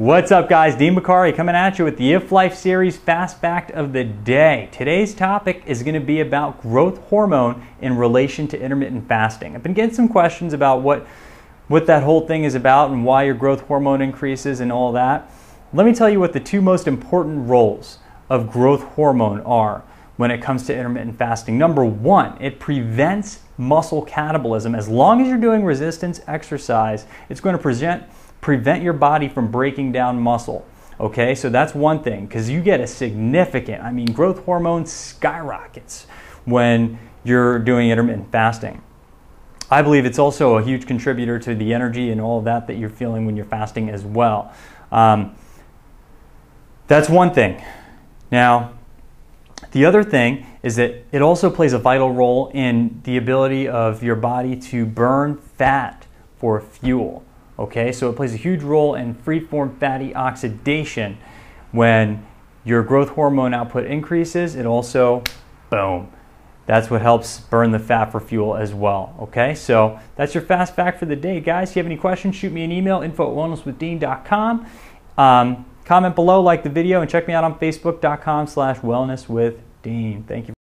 What's up, guys? Dean Bokhari coming at you with the If Life Series Fast Fact of the Day. Today's topic is going to be about growth hormone in relation to intermittent fasting. I've been getting some questions about what, what that whole thing is about and why your growth hormone increases and all that. Let me tell you what the two most important roles of growth hormone are when it comes to intermittent fasting. Number one, it prevents muscle catabolism. As long as you're doing resistance exercise, it's going to present prevent your body from breaking down muscle. Okay, so that's one thing because you get a significant, I mean, growth hormone skyrockets when you're doing intermittent fasting. I believe it's also a huge contributor to the energy and all of that that you're feeling when you're fasting as well. Um, that's one thing. Now, the other thing is that it also plays a vital role in the ability of your body to burn fat for fuel. Okay, so it plays a huge role in free-form fatty oxidation. When your growth hormone output increases, it also, boom, that's what helps burn the fat for fuel as well. Okay, so that's your fast fact for the day, guys. If you have any questions, shoot me an email, info at wellnesswithdean.com. Um, comment below, like the video, and check me out on facebook.com slash wellnesswithdean. Thank you.